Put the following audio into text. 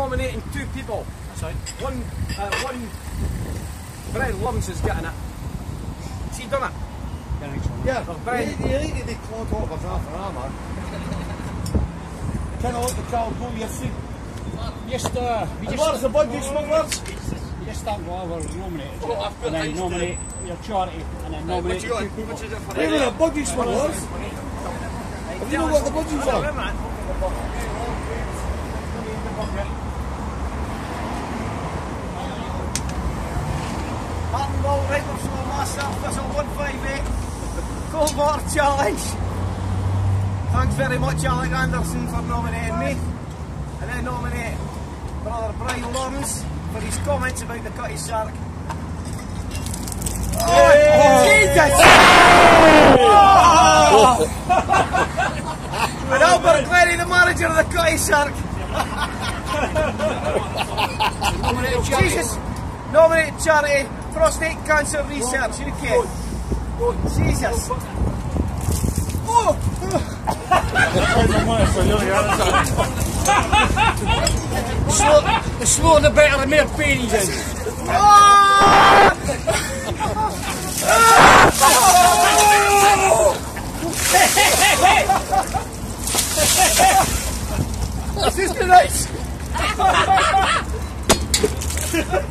nominating two people. That's right. One, uh, one, Brian Lumms is getting it. Has he done it? Yeah, next one. Yeah, Well, you Brian- need, you need to declare top of half an hour, man. Kind of let the car go your feet. Just, uh, we just, where's the budget smugglers? you just start whatever nominated. Oh, I've got and then things to nominate your charity, and then nominate you two got? people. What you got for Wait a that? minute, budget smugglers? Have you know what the budget's Wait a on? minute. Martin Ball, Riders from myself, Whistle 158, Cold Water Challenge. Thanks very much, Alec Anderson, for nominating me. And then nominate Brother Brian Lawrence for his comments about the Cutty Sark. Oh, Jesus! Oh! and Albert Glennie, the manager of the Cutty Sark. Jesus! Nominated charity, prostate cancer research, UK. Jesus! Oh! The slower the better, the more pain he's in. Ah! This is the.